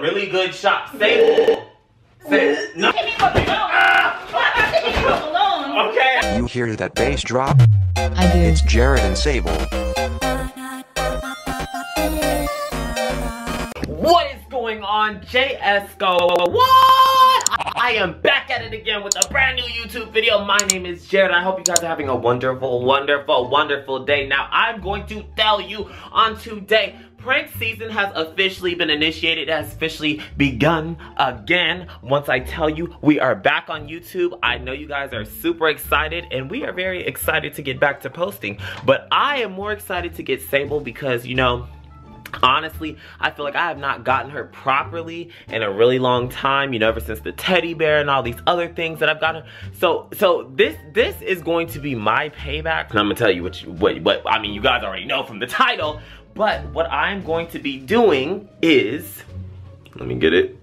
a really good shot. Say, say, no. Okay. You hear that bass drop? I do. It's Jarrett and Sable. What is going on, JS Squad? What? I am back at it again with a brand new YouTube video. My name is Jarrett. I hope you guys are having a wonderful, wonderful, wonderful day. Now, I'm going to tell you on today, prank season has officially been initiated. It has officially begun again. Once I tell you, we are back on YouTube. I know you guys are super excited, and we are very excited to get back to posting. But I am more excited to get Sable because, you know, honestly i feel like i have not gotten her properly in a really long time you know ever since the teddy bear and all these other things that i've gotten so so this this is going to be my payback and i'm gonna tell you what you what, what i mean you guys already know from the title but what i'm going to be doing is let me get it.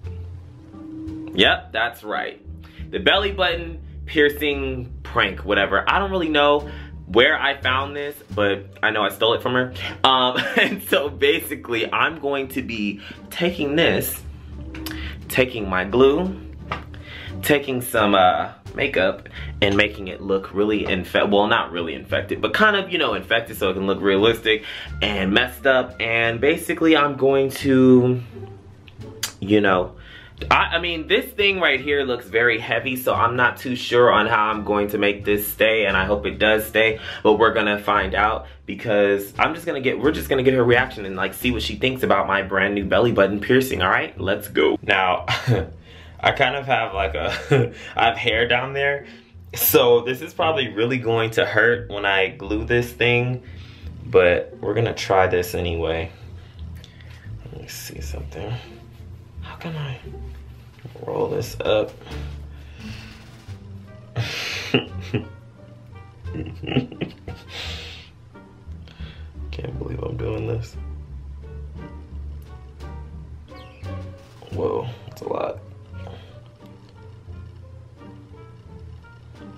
Yep that's right. The belly button piercing prank whatever. I don't really know where I found this, but I know I stole it from her. Um, and so basically, I'm going to be taking this, taking my glue, taking some uh, makeup, and making it look really infected. Well, not really infected, but kind of, you know, infected so it can look realistic and messed up. And basically, I'm going to, you know, I, I, mean, this thing right here looks very heavy, so I'm not too sure on how I'm going to make this stay, and I hope it does stay, but we're gonna find out because I'm just gonna get, we're just gonna get her reaction and like see what she thinks about my brand new belly button piercing, all right? Let's go. Now, I kind of have like a, I have hair down there, so this is probably really going to hurt when I glue this thing, but we're gonna try this anyway. Let me see something. How can I? roll this up. Can't believe I'm doing this. Whoa, it's a lot.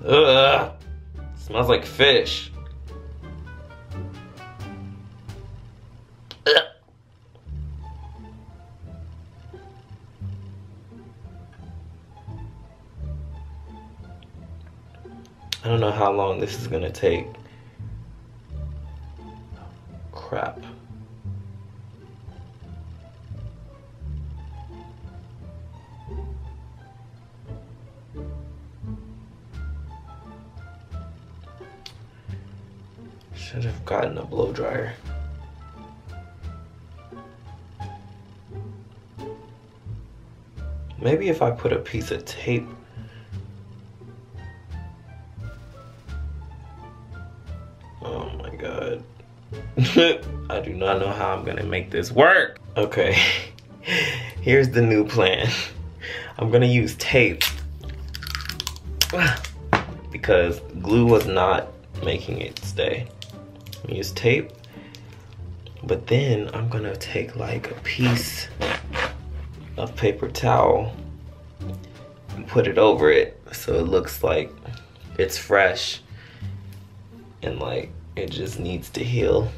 Ugh, smells like fish. I don't know how long this is gonna take. Maybe if I put a piece of tape Oh my god. I do not know how I'm gonna make this work. Okay, here's the new plan. I'm gonna use tape because glue was not making it stay. use tape, but then I'm gonna take like a piece of paper towel put it over it so it looks like it's fresh and like it just needs to heal.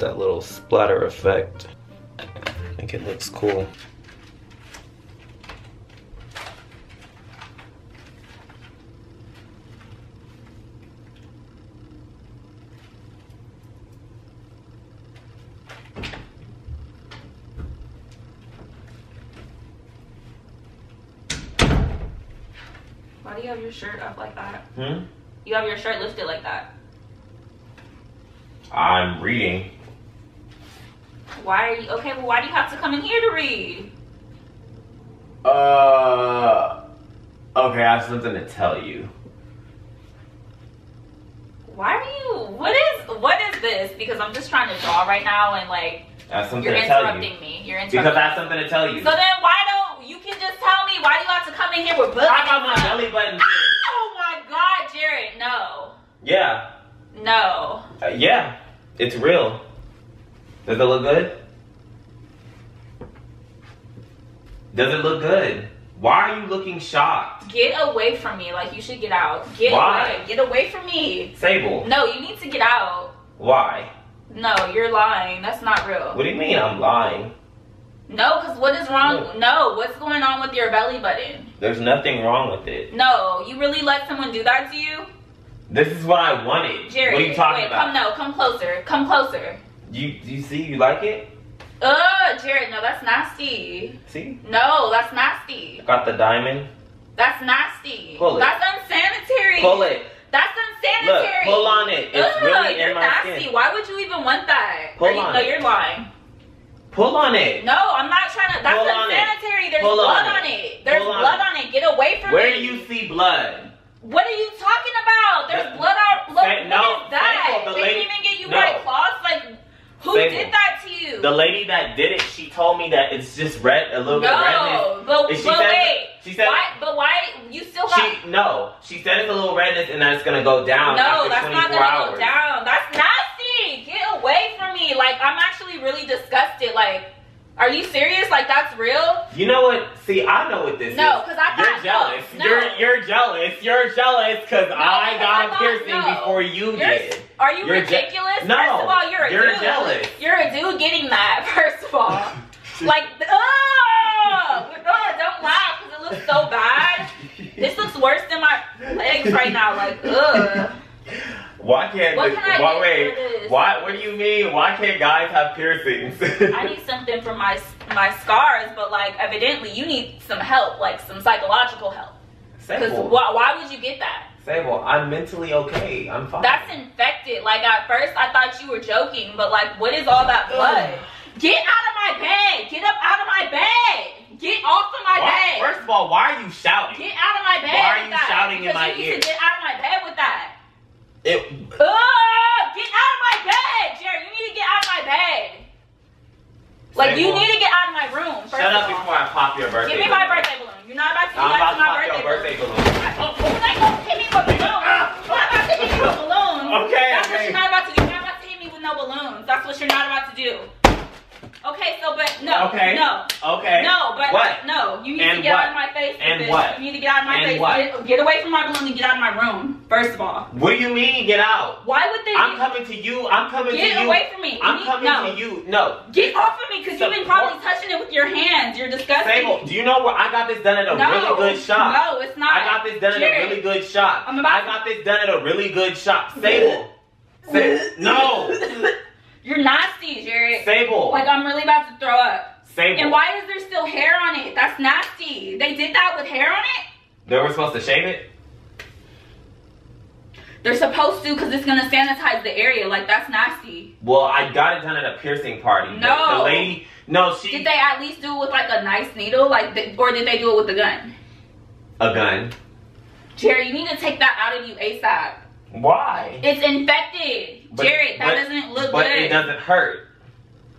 That little splatter effect. I think it looks cool. Why do you have your shirt up like that? Hmm? You have your shirt lifted like that. I'm reading. Why are you okay? Well, why do you have to come in here to read? Uh. Okay, I have something to tell you. Why are you? What is? What is this? Because I'm just trying to draw right now, and like I have something you're to tell interrupting you. me. You're interrupting Because. I have something to tell you. so then why don't you can just tell me? Why do you have to come in here with butt? I got my belly button. Oh my God, Jarrett! No, Yeah. no. Uh, yeah. It's real. Does it look good? Does it look good? Why are you looking shocked? Get away from me. Like you should get out. Get Why? away. Get away from me. Sable. No, you need to get out. Why? No, you're lying. That's not real. What do you mean I'm lying? No, because what is wrong? No, what's going on with your belly button? There's nothing wrong with it. No, you really let someone do that to you? This is what I wanted. Jerry, what are you talking wait, about? come no, come closer. Come closer. You you see you like it? Ugh, Jarrett, no, that's nasty. See? No, that's nasty. Got the diamond. That's nasty. Pull it. That's unsanitary. Pull it. That's Look, unsanitary. pull on it. It's Ugh, really you're in my nasty. skin. Why would you even want that? Pull you- on No, it. you're lying. Pull on it. No, I'm not trying to. That's Pull on it. unsanitary. There's Pull blood on on it. it. There's Pull on blood it. on it. Get away from Where me. do you see blood? What are you talking about? There's That- blood out. Look, no, is that? They didn't even get you no. white cloths. Like, who did that to you? The lady that did it, she told me that it's just red, a little bit redness. no, but, she but said- wait. she said- why? But why? You still got. She no, she said it's a little redness and that it's gonna go down no, that's 24 not gonna hours. go down. That's nasty. Get away from me. Like, I'm actually really disgusted. Like, are you serious? Like, that's real? You know what? See, I know what this is. No, because I You're jealous. no, You're you're jealous. You're jealous because I got I a thought- piercing no. before you You're, did. are you You're je- ridiculous? No, First of all, you're a you're dude. jealous. You're a dude getting that. First of all, like, oh, don't laugh because it looks so bad. This looks worse than my legs right now. Like, ugh. Why can't What this, can I why, wait? Why what do you mean? Why can't guys have piercings? I need something for my my scars, but like, evidently, you need some help, like some psychological help. Because Sable, why, why would you get that? Sable, I'm mentally okay. I'm fine. That's infected. Like at first, I thought you were joking, but like, what is all that blood? Get out of my bed! Get up out of my bed! Get off of my Why- bed! First of all, why are you shouting? Get out of my bed! Why are you that, shouting in because my you need ear? To get out of my bed with that. It, Ugh! Get out of my bed, Jarrett. You need to get out of my bed. Like you need to get out of my room. First Shut up before I pop your birthday. Give me my balloon. birthday balloon. You're not about to do I'm about to to my your birthday, birthday balloon. balloon. Oh, oh, like, don't hit me with balloons. You're not about to hit me with balloons. Okay, That's what you're not about to do. You're not about to hit me with no balloons. That's what you're not about to do. Okay, so but no, Okay. no, Okay. no, but What? no, you need to get what? out of my face. And this. what? You need to get out of my And face. what? Get, get away from my balloon and get out of my room. First of all, What do you mean? Get out. why would they? I'm coming to you. I'm coming get to you. Get away from me. I'm need- coming no. to you. No. Get off of me because you've been probably touching it with your hands. You're disgusting. Sable, do you know where I got this done at a no, really good shop? No, it's not. I got this done at a really good shop. I'm about I got this done at a really good shop. Sable. Sa- no. You're nasty, Jarrett. Sable. Like I'm really about to throw up. Sable. And why is there still hair on it? That's nasty. They did that with hair on it? They were supposed to shave it? They're supposed to because it's gonna sanitize the area. Like that's nasty. Well, I got it done at a piercing party. No. The, lady, no, she, Did they at least do it with like a nice needle, like, or did they do it with a gun? a gun. Jerry, you need to take that out of you ASAP. Why? It's infected, But- Jarrett. That but- doesn't look But good. it doesn't hurt.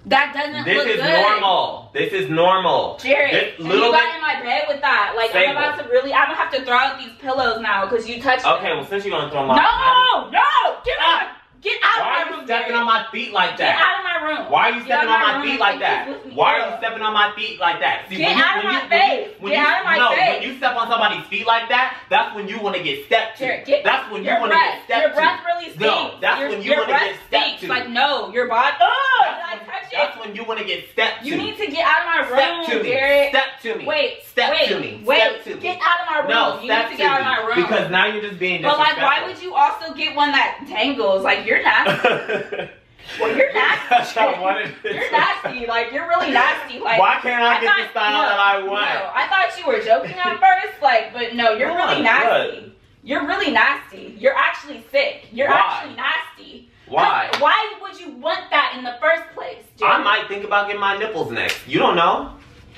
that doesn't This look is good. normal. This is normal. Jarrett, This little you got in my bed with that. Like Sable. I'm about to really. I'm gonna have to throw out these pillows now because you touched. Okay, them. well, since you're gonna throw them out. No, no, get out, get out Why of are you stepping on my feet like that? Out of my room. Why are you stepping on my feet like that? this with me. Why are you stepping on my feet like that? See, Get when you- out of my you- when you- face. Get out of my no, face. when you step on somebody's feet like that, that's when you want to get stepped to. That's when you want to get stepped Your to. breath really stinks. No, that's your, when you wanna breath get stepped stinks. to. Like no, your body. Oh, did I That's, when you want to get stepped You need to get out of my room, Step to me. Step to me. Wait, Step wait, to me. wait. Step to me. Get out of my room. No, you step need to get out of my room. Because now you're just being but like, why would you also get one that tangles? Like you're nasty. well, you're nasty. I You're nasty. Like you're really nasty. Like Why can't I, get thought- the style no, that I want? No, I thought you were joking at first. Like, but no, you're Come really nasty. You're really nasty. You're actually sick. You're Why? actually nasty. Why? Why would you want that in the first place? Jay? I might think about getting my nipples next. You don't know.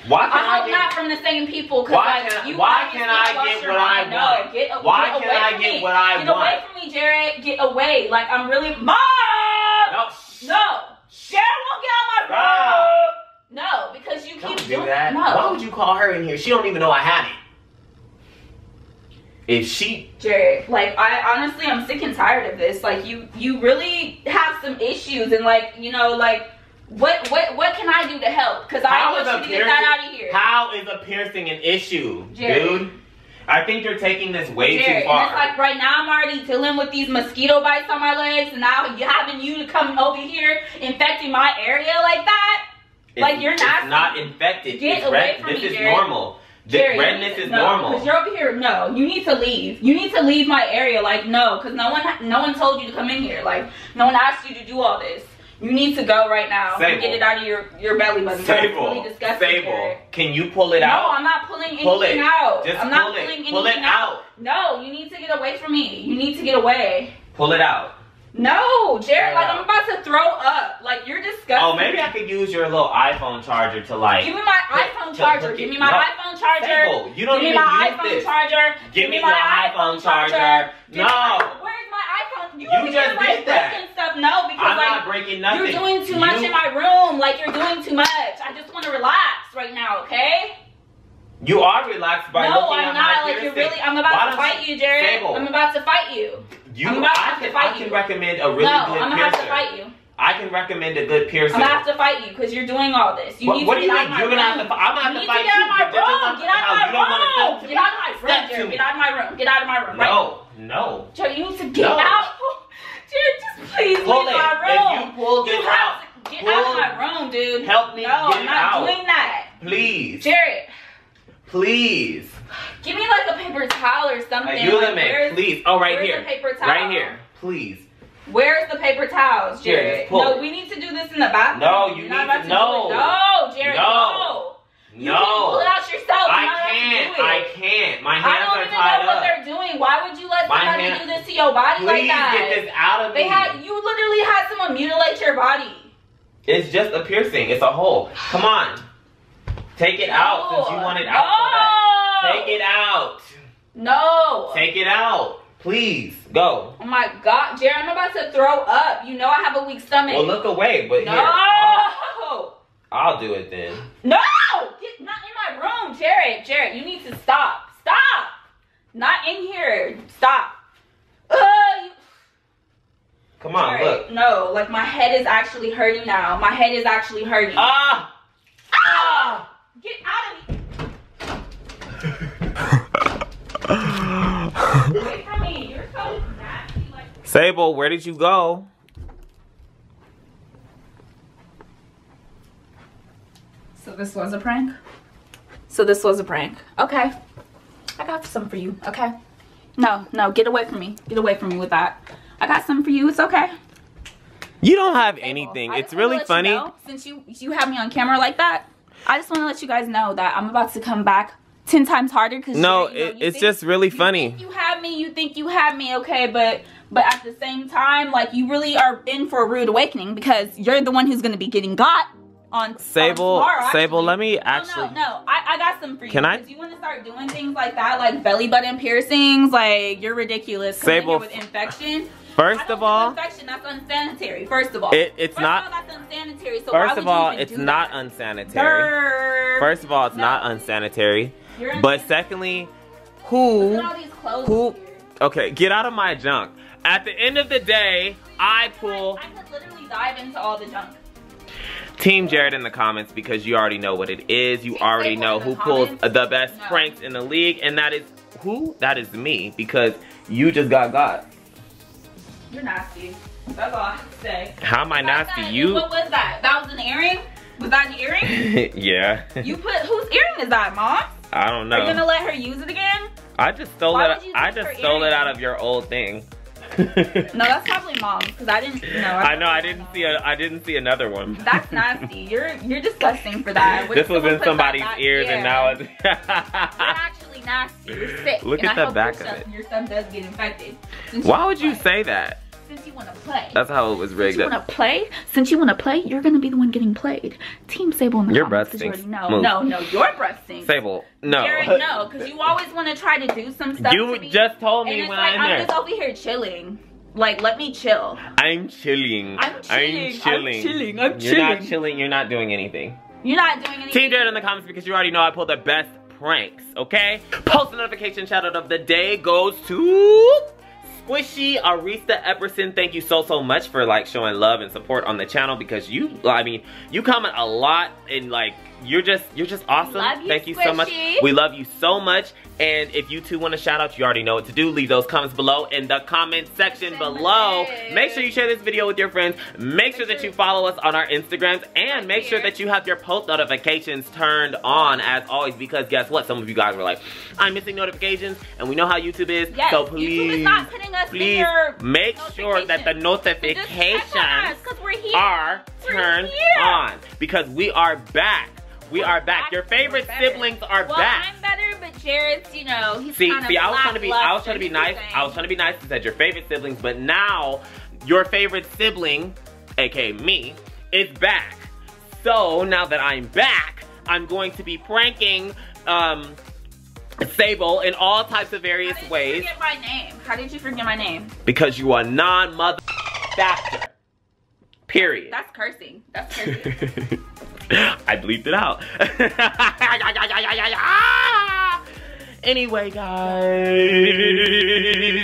Why can't I I, hope get? not from the same people. Cause Why like, can't- you why can't I get what I mind. No, want? get Why get can't away I get me. what I get want? Get away from me, Jarrett. Get away. Like I'm really mom. No. No. Jarrett won't get out my Stop. room. No, because you Don't keep do doing that. No. Why would you call her in here? She don't even know I had it. If she Jarrett, like I honestly I'm sick and tired of this. Like you you really have some issues and like, you know, like what what what can I do to help? Cuz I want you to get that out of here. How is a piercing an issue, Jarrett. dude? I think you're taking this way Jarrett, too far. and it's like right now I'm already dealing with these mosquito bites on my legs and now you having you to come over here infecting my area like that? Like, you're it's not infected. Get it's away red. from this me, is Jarrett. normal. The Jarrett, redness is no, normal. Cause you're over here. No, you need to leave. You need to leave my area. Like no, cause no one, no one told you to come in here. Like no one asked you to do all this. You need to go right now. Sable. Get it out of your your belly button. Sable, really. Sable, can you pull it No, out? No, I'm not pulling anything Pull it. out. Just I'm not pull it. pulling Pull it anything out. No, you need to get away from me. You need to get away. Pull it out. No, Jarrett, like I'm about to throw up. Like you're disgusting. Oh, maybe I could use your little iPhone charger to like. Give me my iPhone charger. Give me my No. iPhone charger. Sable, you don't Give me my use iPhone this. charger. Give me your iPhone charger. Give me No. my- Where's my iPhone? You, you just like, did that. Stuff. No, because I'm like, not breaking nothing. You're doing too much You- in my room. Like you're doing too much. I just want to relax right now. Okay? You are relaxed by no, looking I'm at not. my Like you're really. I'm Why about to fight you, Jarrett. I'm about to fight you. You, I'm about I have to can, fight I can you. recommend a really no, good I'm gonna have to piercer. fight you. I can recommend a good piercer. I'm gonna have to fight you because you're doing all this. You What- need what to do you get mean? out of my You're gonna have room. to I'm gonna have you to fight oh, to get out of you. my room. Get out of my room. Get out of my room, Step to Jarrett. me. Get out of my room. Get out of my room. No, no. Jarrett, you need to get No. out. Jarrett, just please Pull leave it. my If room. you pull this You have out, to get pull- out of my room, dude. help me No, get I'm not out. doing that. Please, Jarrett, please. give me like a paper towel or something. Uh, you like, the man, where's, please. Oh, right here. the paper towel? Right here, please. Where's the paper towels, Here, Jarrett? just pull no, it. we need to do this in the bathroom. No, you You're need to- do no. No, Jarrett, No. no. You can pull it out yourself. I allowed to can't. do it. I can't. My I don't even tied know what up. they're doing. Why would you let somebody hand- do this to your body like that? Please get this out of They me. had you literally had someone mutilate your body. It's just a piercing. It's a hole. Come on. Take it out since you want it out. No. Take it out. No. Take it out. Please. Go. oh my god, Jarrett, I'm about to throw up. You know I have a weak stomach. Well, look away, but no. here. I'll, I'll do it then. No! Get not in my room, Jarrett. Jarrett, you need to stop. Stop. Not in here. Stop. Uh, you, Come on, Jarrett, look. No, like my head is actually hurting now. My head is actually hurting. Ah! Get out of me. Away from. You're so nasty. Like, Sable, where did you go? So this was a prank? So this was a prank. Okay. I got some for you, okay? No, no, get away from me. Get away from me with that. I got some for you. It's okay. You don't have anything. I It's really let you funny. know, since you you have me on camera like that, I just want to let you guys know that I'm about to come back ten times harder. Cause No, you know, it, it's think- just really funny. you have me. You think you have me. Okay, but but at the same time, like you really are in for a rude awakening because you're the one who's gonna be getting got on Sable, on tomorrow, Sable, let me actually. No, no, I, I got some for you. Can I- Because you want to start doing things like that, like belly button piercings, like you're ridiculous. Sable, with infection. First of all, infection. That's unsanitary. First of all, It- it's First not- all, unsanitary. So first of all, it's not that? unsanitary. Durr. First of all, it's No. not unsanitary. You're But unsanitary. secondly, Look who at all these clothes who here. Okay, get out of my junk. At the end of the day, I pull I could literally dive into all the junk. Team Jarrett in the comments because you already know what it is. You already know who pulls the best No. pranks in the league, and that is who? That is me because you just got got. You're nasty. That's all I have to say. How am I nasty? that? You? What was that? That was an earring? Was that an earring? yeah. you put whose earring is that, mom? I don't know. Are you know. gonna let her use it again? I just stole Why it. I just stole it out of your old thing. No, that's probably mom's because I didn't. No, I know. I didn't see a. I didn't see another one. That's nasty. You're you're disgusting for that. When this was in that somebody's back- ears, and now it's. You're actually nasty. You're sick. Look and at I the back your of stuff, it. Your stuff does get infected. Why would you like- say that? Since you want to play. That's how it was rigged. since you want to play, since you want to play, you're gonna be the one getting played. Team Sable in the Your comments, breath you stinks. already know. No, no, your breath stinks. Sable, no. Jarrett, no, because you always want to try to do some stuff. You to me, just told me when like I'm I'm there. just over here chilling. Like, let me chill. I'm chilling. I'm chilling. I'm chilling. I'm chilling. I'm You're not chilling. You're not doing anything. You're not doing anything. Team Jarrett in the comments because you already know I pull the best pranks, okay? Post notification shout out of the day goes to Squishy Arista Epperson. Thank you so, so much for like showing love and support on the channel because you, I mean, you comment a lot and like, you're just, you're just awesome. Love you, Thank you so much. We love you so much. And if you two want to shout out, you already know what to do. Leave those comments below in the comment section below. Make sure you share this video with your friends. Make sure that you follow us on our Instagrams and make sure that you have your post notifications turned on as always because guess what? Some of you guys were like, I'm missing notifications and we know how YouTube is. Yes, so please, is not putting us in please make sure that the notifications here. are We're turned here. on because we are back. We We're are back. back. Your favorite siblings are well, back. I'm better, but Jarrett's, you know, he's See, kind see, of I was trying to be, I was trying to be nice. I was trying to be nice and said your favorite siblings, but now your favorite sibling, aka me, is back. So now that I'm back, I'm going to be pranking um, Sable in all types of various How did ways you forget my name? How did you forget my name? because you are non-mother factor. Period. That's cursing. That's cursing. I bleeped it out. anyway, guys,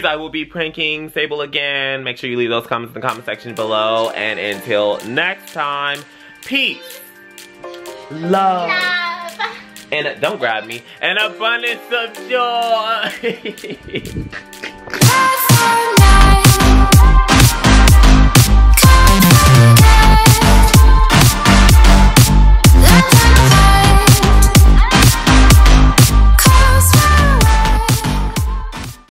I will be pranking Sable again. Make sure you leave those comments in the comment section below. And until next time, peace, love, and don't grab me, and abundance of joy.